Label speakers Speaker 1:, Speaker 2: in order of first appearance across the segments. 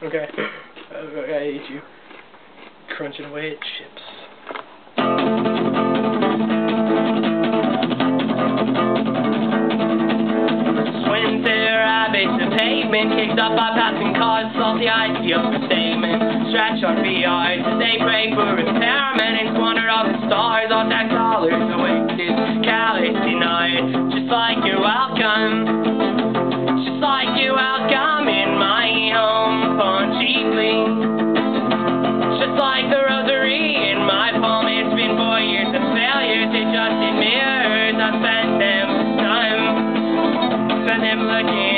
Speaker 1: Okay. Okay. I hate you. Crunching away at chips.
Speaker 2: Winter, I base the pavement. Kicked up by passing cars. Salty ice, the upper statement. Stretch on VR. Today, pray for impairment. And squander off the stars. All that I'm looking.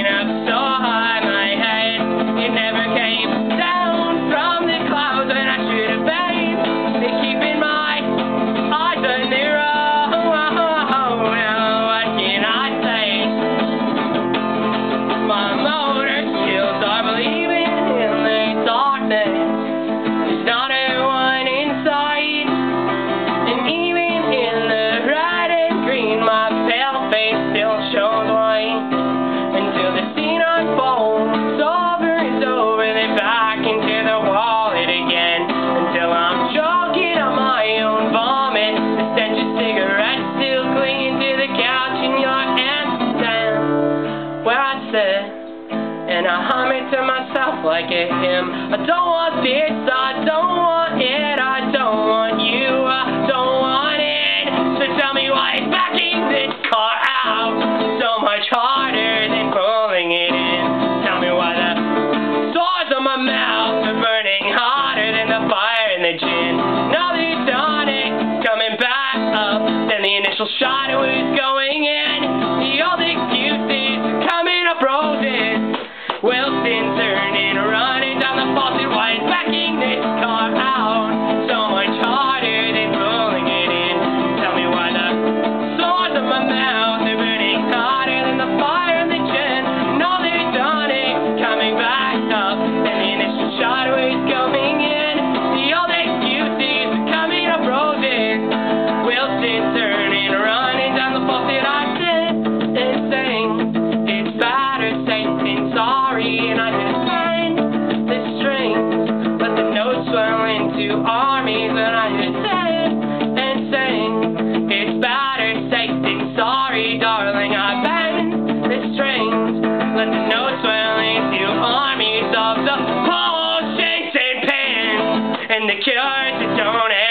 Speaker 2: like a hymn. I don't want this, I don't want it, I don't want you, I don't want it. So tell me why it's backing this car out so much harder. in the cars that don't have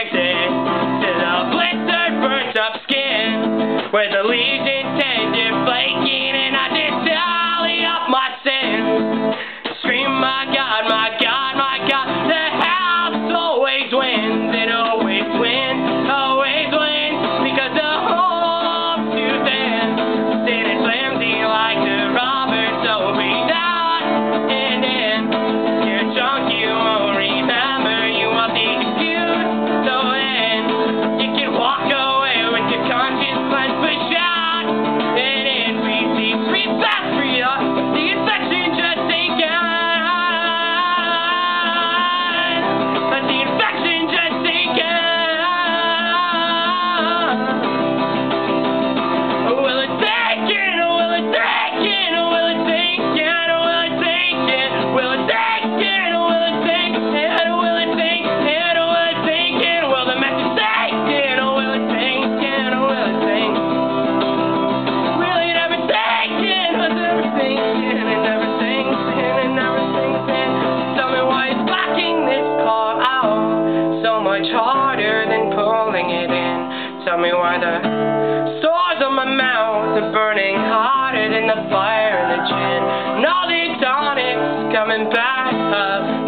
Speaker 2: much harder than pulling it in. Tell me why the sores on my mouth are burning harder than the fire in the gin. And all the tonics coming back up.